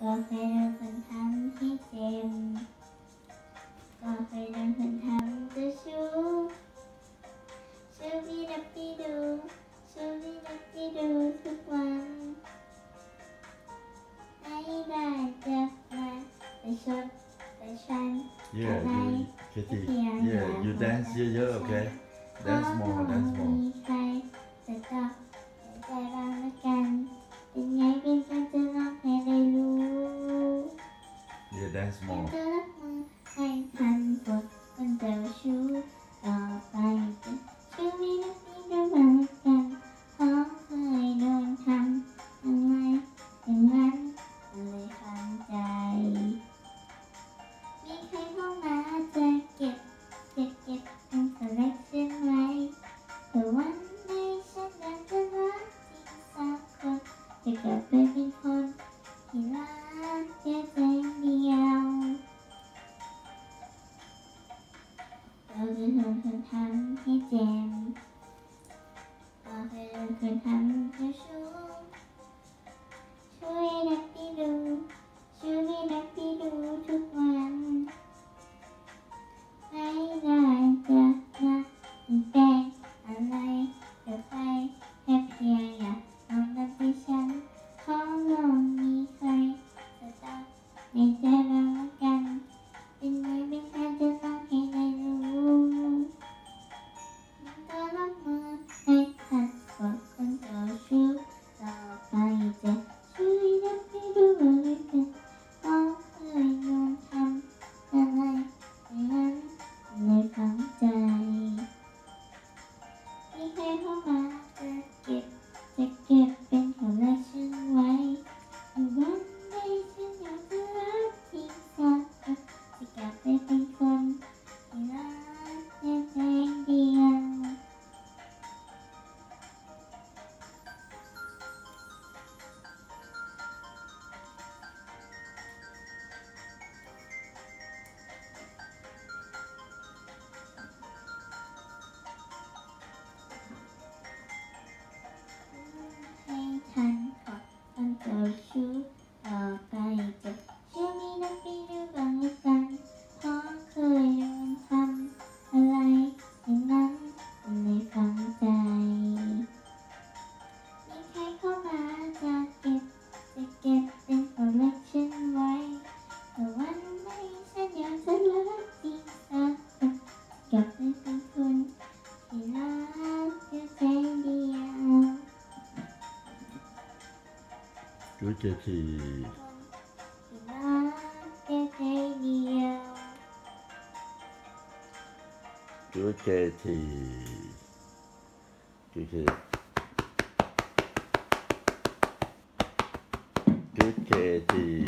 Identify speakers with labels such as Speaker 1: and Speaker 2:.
Speaker 1: con phải đơn thần thánh hiến xem con phải đơn thần thánh tư chú sư vi đập đi đường sư vi đập đi đường thức văn nay là đẹp mà để xuất để xanh
Speaker 2: Yeah, you, Kitty. Yeah, you dance. Yeah, yeah, okay. Dance more, dance more. Yeah, dance more.
Speaker 1: ให้พันตกคนเจ้าชู้ต่อไปจะชีวิตนี้จะบายกันเพราะเคยโดนทำทำไมถึงนั้นเลยฟังใจ มีใครเข้ามาจะเก็บเก็บเก็บเป็น collection ไว้แต่วันในฉันอยากจะรักจริงสักคนจะกลับไป
Speaker 2: chị
Speaker 1: em và hẹn gặp lại 쫄대지 쫄대지
Speaker 2: 쫄대지 쫄대지